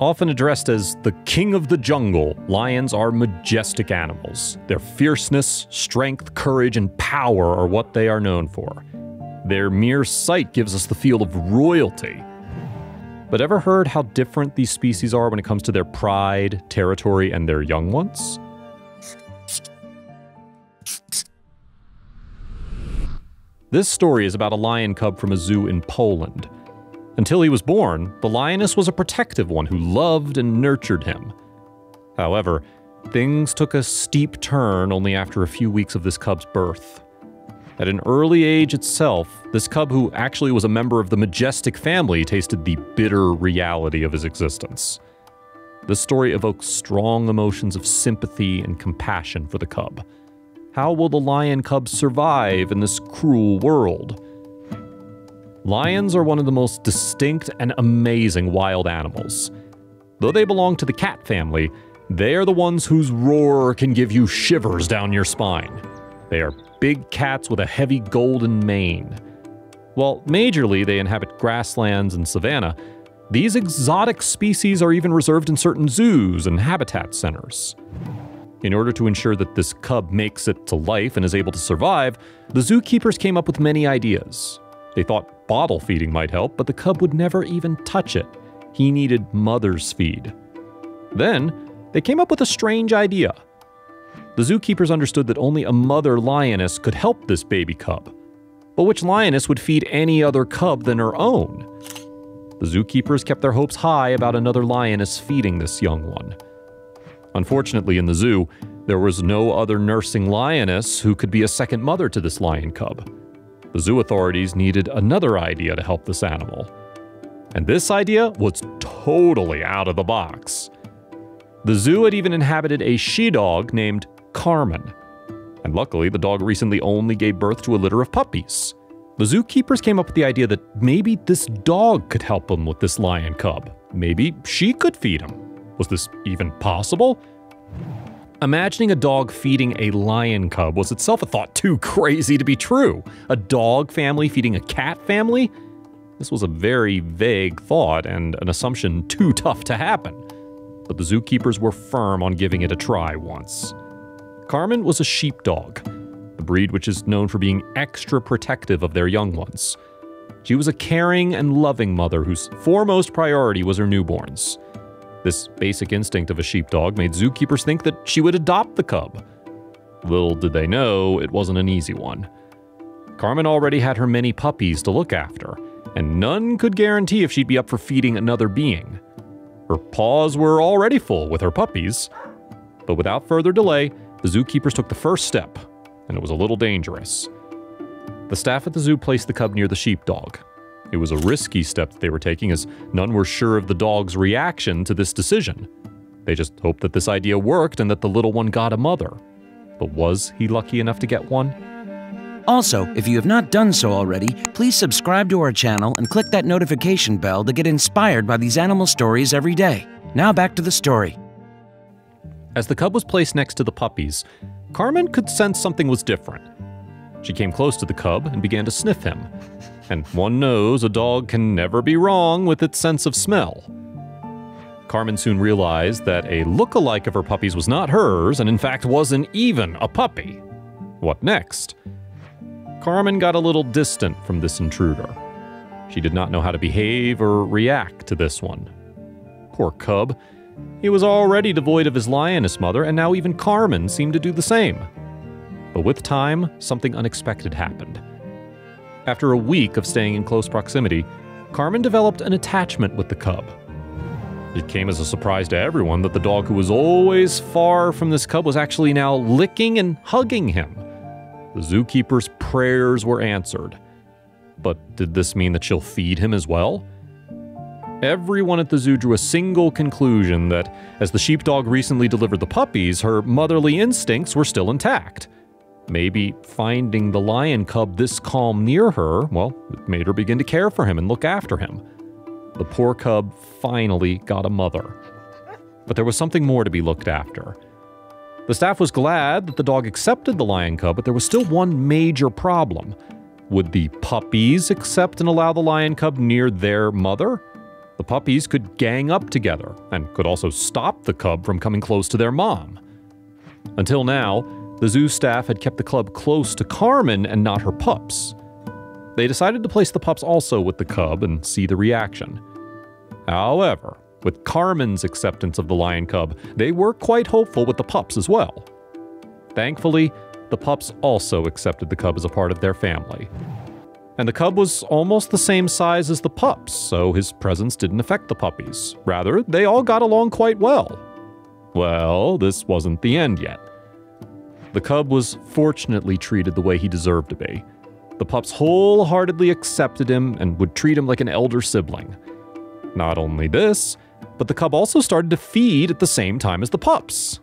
Often addressed as the king of the jungle, lions are majestic animals. Their fierceness, strength, courage, and power are what they are known for. Their mere sight gives us the feel of royalty. But ever heard how different these species are when it comes to their pride, territory, and their young ones? This story is about a lion cub from a zoo in Poland. Until he was born, the lioness was a protective one who loved and nurtured him. However, things took a steep turn only after a few weeks of this cub's birth. At an early age itself, this cub, who actually was a member of the majestic family, tasted the bitter reality of his existence. This story evokes strong emotions of sympathy and compassion for the cub. How will the lion cub survive in this cruel world? Lions are one of the most distinct and amazing wild animals. Though they belong to the cat family, they are the ones whose roar can give you shivers down your spine. They are big cats with a heavy golden mane. While majorly they inhabit grasslands and savanna, these exotic species are even reserved in certain zoos and habitat centers. In order to ensure that this cub makes it to life and is able to survive, the zookeepers came up with many ideas. They thought bottle feeding might help, but the cub would never even touch it. He needed mother's feed. Then, they came up with a strange idea. The zookeepers understood that only a mother lioness could help this baby cub. But which lioness would feed any other cub than her own? The zookeepers kept their hopes high about another lioness feeding this young one. Unfortunately, in the zoo, there was no other nursing lioness who could be a second mother to this lion cub. The zoo authorities needed another idea to help this animal. And this idea was totally out of the box. The zoo had even inhabited a she dog named Carmen. And luckily, the dog recently only gave birth to a litter of puppies. The zookeepers came up with the idea that maybe this dog could help them with this lion cub. Maybe she could feed him. Was this even possible? Imagining a dog feeding a lion cub was itself a thought too crazy to be true. A dog family feeding a cat family? This was a very vague thought and an assumption too tough to happen. But the zookeepers were firm on giving it a try once. Carmen was a sheepdog, a breed which is known for being extra protective of their young ones. She was a caring and loving mother whose foremost priority was her newborns. This basic instinct of a sheepdog made zookeepers think that she would adopt the cub. Little did they know it wasn't an easy one. Carmen already had her many puppies to look after, and none could guarantee if she'd be up for feeding another being. Her paws were already full with her puppies. But without further delay, the zookeepers took the first step, and it was a little dangerous. The staff at the zoo placed the cub near the sheepdog, it was a risky step that they were taking as none were sure of the dog's reaction to this decision. They just hoped that this idea worked and that the little one got a mother. But was he lucky enough to get one? Also, if you have not done so already, please subscribe to our channel and click that notification bell to get inspired by these animal stories every day. Now back to the story. As the cub was placed next to the puppies, Carmen could sense something was different. She came close to the cub and began to sniff him and one knows a dog can never be wrong with its sense of smell. Carmen soon realized that a look-alike of her puppies was not hers, and in fact wasn't even a puppy. What next? Carmen got a little distant from this intruder. She did not know how to behave or react to this one. Poor cub. He was already devoid of his lioness mother, and now even Carmen seemed to do the same. But with time, something unexpected happened. After a week of staying in close proximity, Carmen developed an attachment with the cub. It came as a surprise to everyone that the dog who was always far from this cub was actually now licking and hugging him. The zookeeper's prayers were answered. But did this mean that she'll feed him as well? Everyone at the zoo drew a single conclusion that, as the sheepdog recently delivered the puppies, her motherly instincts were still intact. Maybe finding the lion cub this calm near her, well, it made her begin to care for him and look after him. The poor cub finally got a mother. But there was something more to be looked after. The staff was glad that the dog accepted the lion cub, but there was still one major problem. Would the puppies accept and allow the lion cub near their mother? The puppies could gang up together and could also stop the cub from coming close to their mom. Until now, the zoo staff had kept the cub close to Carmen and not her pups. They decided to place the pups also with the cub and see the reaction. However, with Carmen's acceptance of the lion cub, they were quite hopeful with the pups as well. Thankfully, the pups also accepted the cub as a part of their family. And the cub was almost the same size as the pups, so his presence didn't affect the puppies. Rather, they all got along quite well. Well, this wasn't the end yet. The cub was fortunately treated the way he deserved to be. The pups wholeheartedly accepted him and would treat him like an elder sibling. Not only this, but the cub also started to feed at the same time as the pups.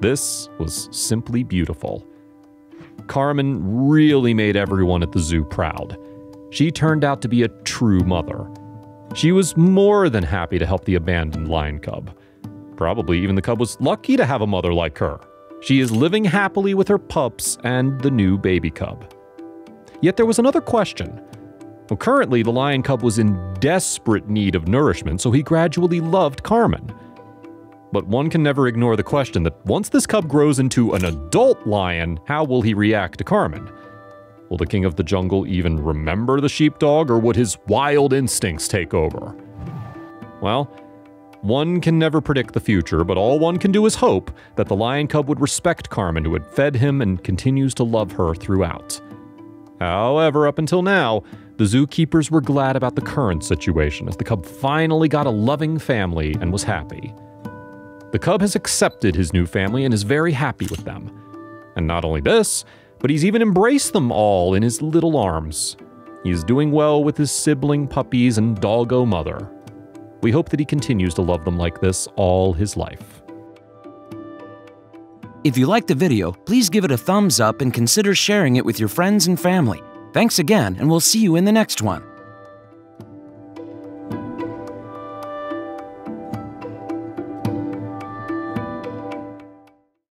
This was simply beautiful. Carmen really made everyone at the zoo proud. She turned out to be a true mother. She was more than happy to help the abandoned lion cub. Probably even the cub was lucky to have a mother like her. She is living happily with her pups and the new baby cub. Yet there was another question. Well, currently, the lion cub was in desperate need of nourishment, so he gradually loved Carmen. But one can never ignore the question that once this cub grows into an adult lion, how will he react to Carmen? Will the king of the jungle even remember the sheepdog, or would his wild instincts take over? Well, one can never predict the future, but all one can do is hope that the lion cub would respect Carmen, who had fed him and continues to love her throughout. However, up until now, the zookeepers were glad about the current situation as the cub finally got a loving family and was happy. The cub has accepted his new family and is very happy with them. And not only this, but he's even embraced them all in his little arms. He is doing well with his sibling puppies and doggo mother. We hope that he continues to love them like this all his life. If you liked the video, please give it a thumbs up and consider sharing it with your friends and family. Thanks again, and we'll see you in the next one.